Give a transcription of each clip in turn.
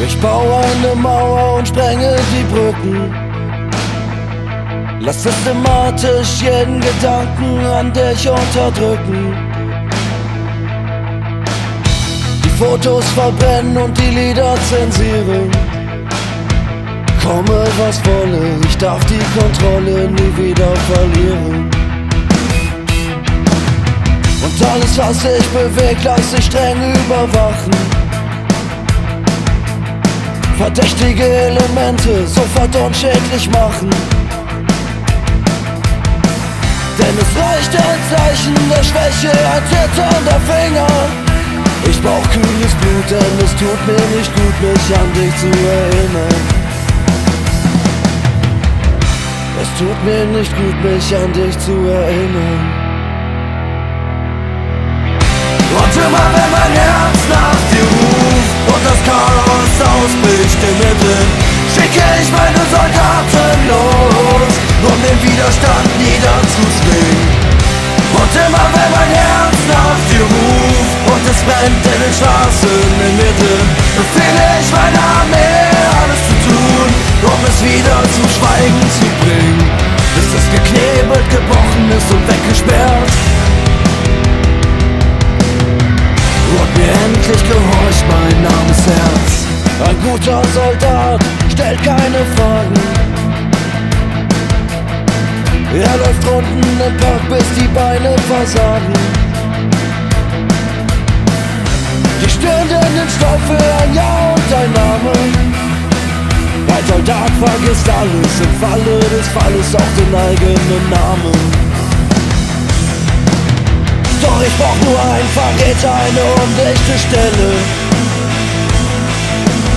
Ich baue eine Mauer und sprenge die Brücken. Lass systematisch jeden Gedanken an dich unterdrücken. Die Fotos verbrennen und die Lieder zensieren. Komme, was wolle, ich darf die Kontrolle nie wieder verlieren. Und alles, was sich bewegt, lass ich streng überwachen. Verdächtige Elemente sofort unschädlich machen. Denn es reicht ein Zeichen der Schwäche, ein zitternder Finger. Ich brauch kühles Blut, denn es tut mir nicht gut, mich an dich zu erinnern. Es tut mir nicht gut, mich an dich zu erinnern. Und immer wenn mein Herz nach dir ruft. Und das Chaos ausbricht mir drin, schicke ich meine Soldaten los, um den Widerstand niederzuzwingen. Und immer wenn mein Herz nach dir ruft. Und es brennt in den Straßen mir drin, befehle ich meiner Armee alles zu tun, um es wieder zum Schweigen zu bringen, bis es geknebelt, gebrochen ist und weggesperrt. Endlich gehorcht mein armes Herz. Ein guter Soldat stellt keine Fragen. Er läuft unten im Park, bis die Beine versagen. Die Stirn in den Stoff für ein Ja und ein Name. Ein Soldat vergisst alles im Falle des Falles, auch den eigenen Namen. Doch ich brauch nur ein Verräter, eine undichte Stelle.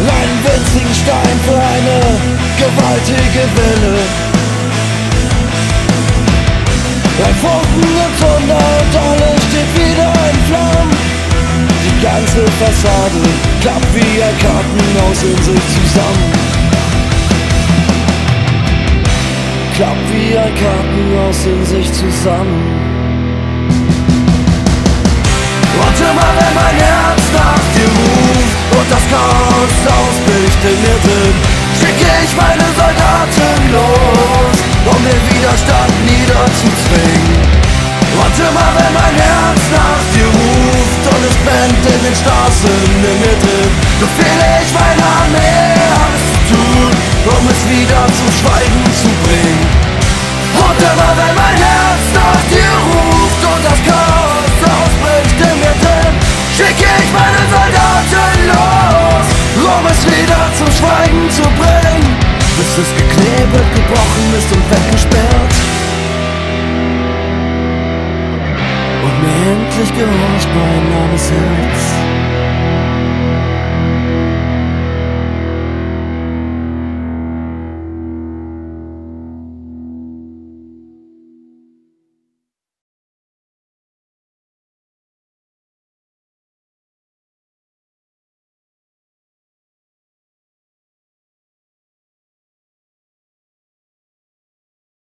Einen winzigen Stein für eine gewaltige Welle. Ein Funken und Zunder und alles steht wieder in Flammen. Die ganze Fassade klappt wie ein Kartenhaus in sich zusammen. Klappt wie ein Kartenhaus in sich zusammen. Und immer wenn mein Herz nach dir ruft und das Chaos ausbricht in mir drin, schicke ich meine Soldaten los, um den Widerstand niederzuzwingen. Und immer wenn mein Herz nach dir ruft und es brennt in den Straßen in mir drin, befehle ich meiner Armee alles zu tun, um es wieder zum Schweigen zu zu bringen, bis es geknebelt, gebrochen ist und weggesperrt. Und mir endlich gehorcht mein armes Herz.